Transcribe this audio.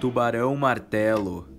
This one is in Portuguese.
Tubarão Martelo.